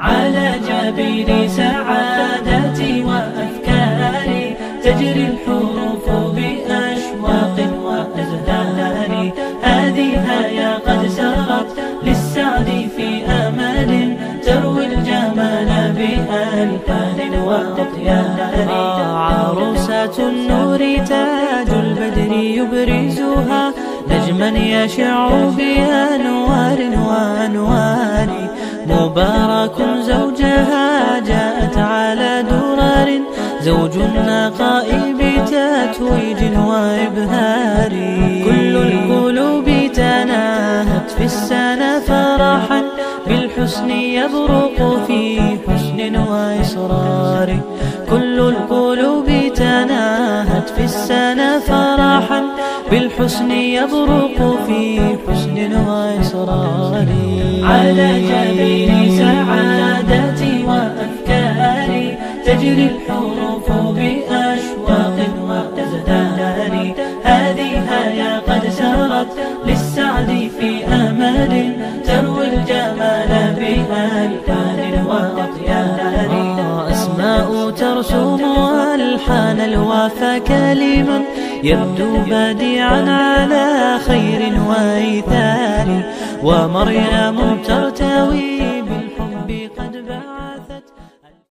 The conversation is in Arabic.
على جبين سعادتي وأفكاري تجري الحروف بأشواق وأزهار هذه يا قد سعادتي بألحان وأطيار عروسة النور تاج البدر يبرزها. نجما يشع بأنوار وأنوار مبارك زوجها جاءت على درر زوج النقاء بتتويج وإبهار. كل القلوب تناهت في السنة فرحا. بالحسن يبرق في في السنة فرحا بالحسن يبرق في حسن وإصرار على جبين سعادتي وأفكاري تجري الحروف بأشواق وأزدار هذه يا قد سرت للسعد في أمل تروي الجمال وأطيار ترسم ألحان الوفا كلما يبدو بديعا على خير وإيثار. ومريم ترتوي